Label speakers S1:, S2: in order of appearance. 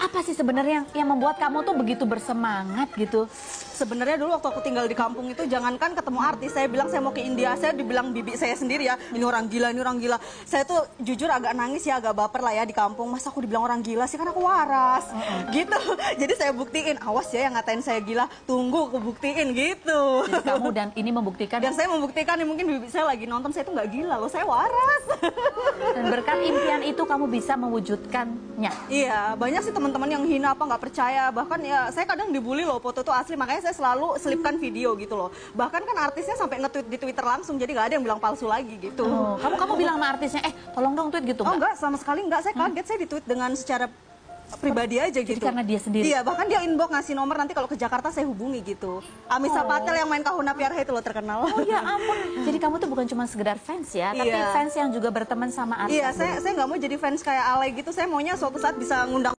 S1: Apa sih sebenarnya yang, membuat kamu tuh begitu bersemangat gitu?
S2: Sebenarnya dulu waktu aku tinggal di kampung itu jangankan ketemu artis, saya bilang saya mau ke India, saya dibilang bibi saya sendiri ya, ini orang gila, ini orang gila. Saya tuh jujur agak nangis ya, agak baper lah ya di kampung. Masa aku dibilang orang gila sih kan aku waras. Gitu. Jadi saya buktiin, awas ya yang ngatain saya gila, tunggu aku buktiin gitu.
S1: Jadi kamu dan ini membuktikan
S2: Dan saya membuktikan nih mungkin bibi saya lagi nonton, saya tuh nggak gila loh, saya waras.
S1: dan berkat impian itu kamu bisa mewujudkannya.
S2: Iya, banyak sih teman-teman yang hina apa nggak percaya. Bahkan ya saya kadang dibully loh foto itu asli, makanya saya selalu selipkan video gitu loh. Bahkan kan artisnya sampai nge-tweet di Twitter langsung, jadi nggak ada yang bilang palsu lagi gitu.
S1: Oh, kamu kamu bilang sama artisnya, eh tolong dong tweet gitu
S2: Oh
S1: nggak?
S2: enggak, sama sekali enggak. Saya kaget, saya di-tweet dengan secara pribadi aja gitu.
S1: karena dia sendiri?
S2: Iya, bahkan dia inbox ngasih nomor nanti kalau ke Jakarta saya hubungi gitu. Amisa Patel yang main Kahuna Piarha itu loh terkenal.
S1: Oh ya ampun. Jadi kamu tuh bukan cuma sekedar fans ya, tapi
S2: Iya.
S1: fans yang juga berteman sama artis.
S2: Iya, saya saya nggak mau jadi fans kayak Ale gitu. Saya maunya suatu saat bisa ngundang